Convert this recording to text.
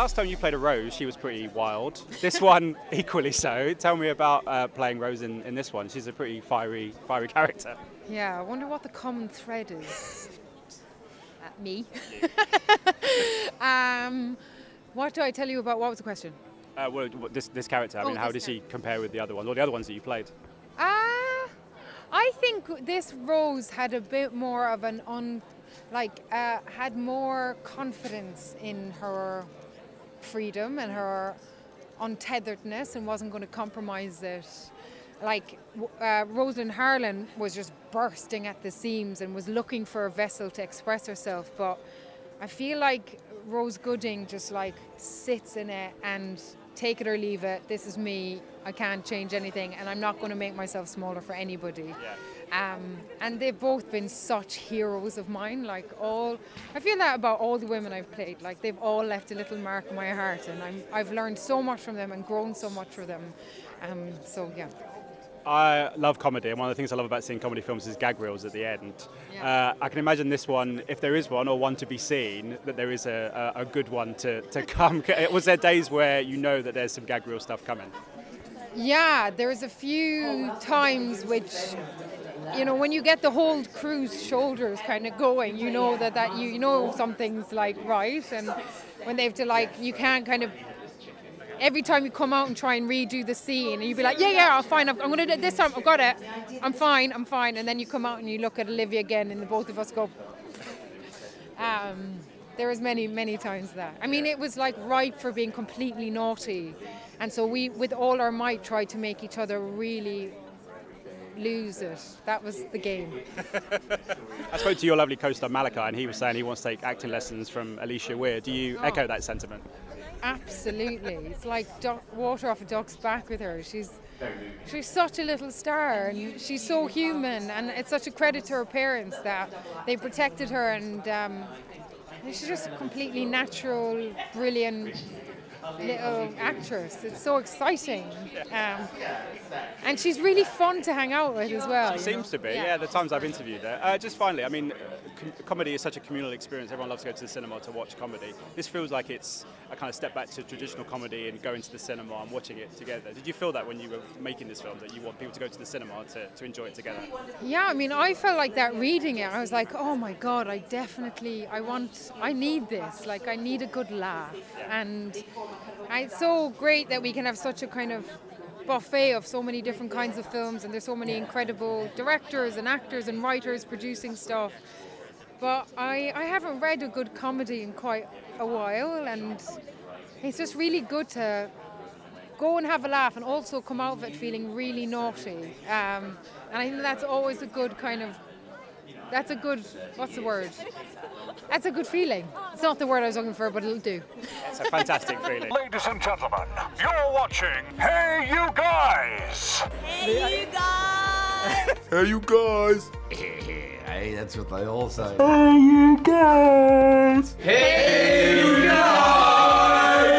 last time you played a Rose, she was pretty wild. This one, equally so. Tell me about uh, playing Rose in, in this one. She's a pretty fiery, fiery character. Yeah, I wonder what the common thread is. uh, me. um, what do I tell you about? What was the question? Uh, well, this, this character, I Oh, mean, how this does she compare with the other ones, or the other ones that you played? Uh, I think this Rose had a bit more of an un, like uh, had more confidence in her freedom and her untetheredness and wasn't going to compromise it. Like uh, Rose-Lynn Harlan was just bursting at the seams and was looking for a vessel to express herself, but I feel like Rose Gooding just like sits in it and take it or leave it. This is me. I can't change anything, and I'm not going to make myself smaller for anybody. Um, and they've both been such heroes of mine. Like all, I feel that about all the women I've played. Like they've all left a little mark in my heart, and I'm, I've learned so much from them and grown so much from them. Um, so yeah. I love comedy, and one of the things I love about seeing comedy films is gag reels at the end. Uh, I can imagine this one, if there is one or one to be seen, that there is a, a, a good one to, to come. Was there days where you know that there's some gag reel stuff coming? Yeah, there's a few times which, you know, when you get the whole crew's shoulders kind of going, you know that, that you, you know something's like right, and when they have to like, you can't kind of. Every time you come out and try and redo the scene, and you'd be like, yeah, yeah, I'm fine. I'm, going to do it this time. I've got it. I'm fine. I'm fine. And then you come out and you look at Olivia again, and the both of us go. Um, there was many, many times that. I mean, it was like ripe for being completely naughty, and so we, with all our might, tried to make each other really lose it. That was the game. I spoke to your lovely co-star Malachi, and he was saying he wants to take acting lessons from Alisha Weir. Do you Oh. echo that sentiment? Absolutely, it's like water off a duck's back with her. She's she's such a little star, and she's so human, and it's such a credit to her parents that they protected her, and um, she's just a completely natural, brilliant little actress. It's so exciting, um, and she's really fun to hang out with as well. She seems know? to be, yeah. the times I've interviewed her. Uh, just finally, I mean, com- comedy is such a communal experience. Everyone loves to go to the cinema to watch comedy. This feels like it's a kind of step back to traditional comedy and going to the cinema and watching it together. Did you feel that when you were making this film, that you want people to go to the cinema to, to enjoy it together? Yeah, I mean, I felt like that reading it. I was like, oh my god, I definitely, I want, I need this. Like, I need a good laugh, and it's so great that we can have such a kind of buffet of so many different kinds of films, and there's so many incredible directors and actors and writers producing stuff. But I, I haven't read a good comedy in quite a while, and it's just really good to go and have a laugh and also come out of it feeling really naughty. Um, and I think that's always a good kind of, that's a good, what's the word? That's a good feeling. It's not the word I was looking for, but it'll do. It's a fantastic feeling. Ladies and gentlemen, you're watching Hey You Guys! Hey, you guys! Hey, you guys! hey, that's what they all say. Hey, you guys! Hey, you